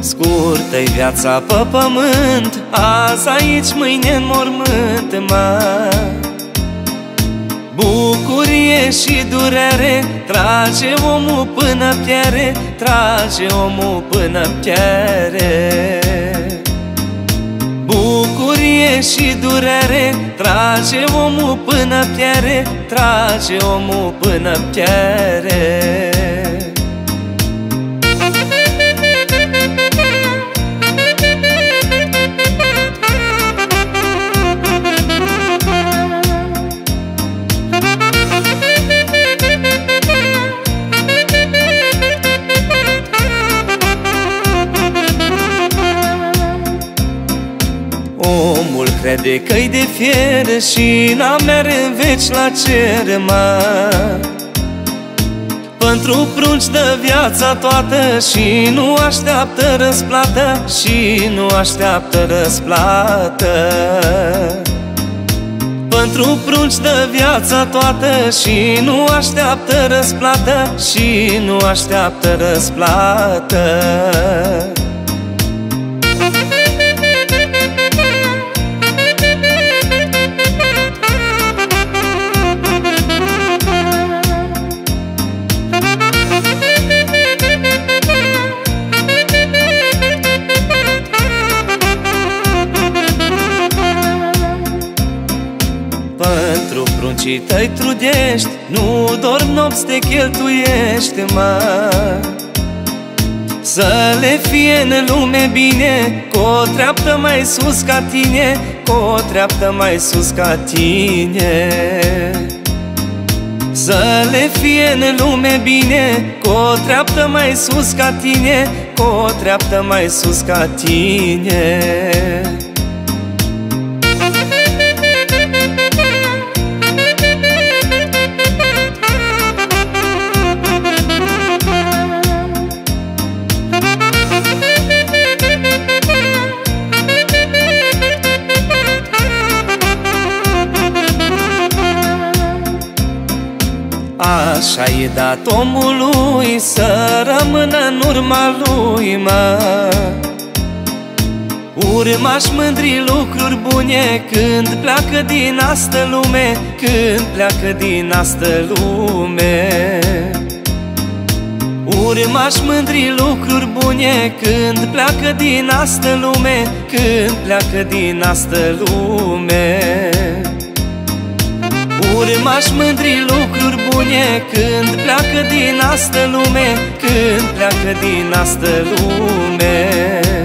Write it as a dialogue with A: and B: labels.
A: Scurtă-i viața pe pământ Azi aici, mâine în mormânt, mă Bucurie și durere. Trage omul până piere Trage omul până piere. Bucurie și durere. Trage omul până piere Trage omul până piere crede că-i de fier și n-a mere în veci la cer, mă. Pentru prunci dă viața toată și nu așteaptă răsplată Și nu așteaptă răsplată. Pentru prunci dă viața toată și nu așteaptă răsplată Și nu așteaptă răsplată pruncii tăi trudești Nu dorm nopți, te cheltuiești, mă. Să le fie în lume bine Cu o treaptă mai sus ca tine Cu o treaptă mai sus ca tine. Să le fie în lume bine Cu o treaptă mai sus ca tine Cu o treaptă mai sus ca tine Așa e dat omului să rămână în urma lui, mă. Urmaș mândri lucruri bune când pleacă din astă lume Când pleacă din astă lume. Urmaș mândri lucruri bune când pleacă din astă lume Când pleacă din astă lume Urmaș mândri lucruri bune Când pleacă din astă lume Când pleacă din astă lume